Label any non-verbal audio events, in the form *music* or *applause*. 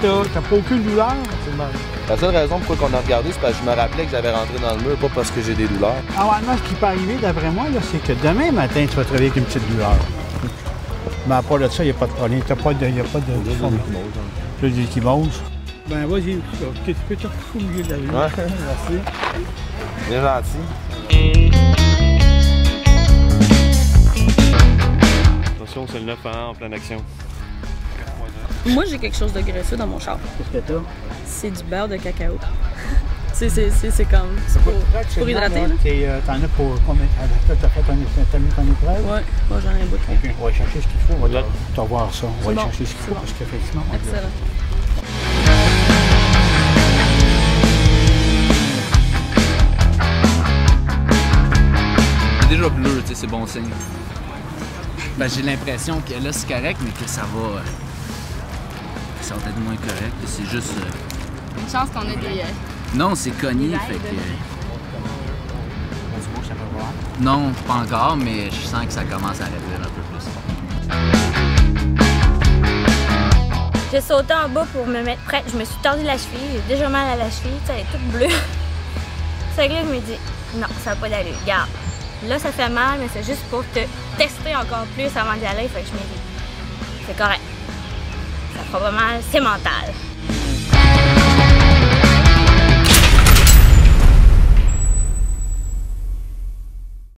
T'as pas aucune douleur? La seule raison pourquoi on a regardé, c'est parce que je me rappelais que j'avais rentré dans le mur, pas parce que j'ai des douleurs. Normalement, ce qui peut arriver, d'après moi, là, c'est que demain matin, tu vas te réveiller avec une petite douleur. Mais à part de ça, il n'y a pas de problème. T'as pas de. Il n'y a pas de. Le des échymoses. Ben, vas-y, tu peux te milieu de la. Ouais, *laughs* merci. Bien gentil. Attention, c'est le 9 à 1 en pleine action. Moi, j'ai quelque chose de graisseux dans mon char. Qu'est-ce que t'as? C'est du beurre de cacao. *laughs* c'est, c'est, c'est, c'est comme. C'est pour, pour hydrater, là. T'es, euh, T'en as pour combien? Ah, T'as t'as fait ton, mis ton épreuve? Ouais, moi j'en ai un bout. Ok, on va chercher ce qu'il faut. On va te voir ça. On va bon, chercher ce qu'il c'est faut bon. parce qu'effectivement, on va- Excellent. C'est déjà bleu, tu sais, c'est bon signe. Ben, j'ai l'impression que là, c'est correct, mais que ça va. Euh, ça va être moins correct. C'est juste. euh, Une chance qu'on ait des. euh, Non, c'est cogné, Des fait que. on se voit, ça va voir. Non, pas encore, mais je sens que ça commence à réduire un peu plus. J'ai sauté en bas pour me mettre prête. Je me suis tordu la cheville. J'ai déjà mal à la cheville. tu sais, Elle est toute bleue. *laughs* C'est que là, je me dis, non, ça va pas d'aller. Regarde. Là, ça fait mal, mais c'est juste pour te tester encore plus avant d'y aller. Fait que je me dis, c'est correct. Mal. C'est mental.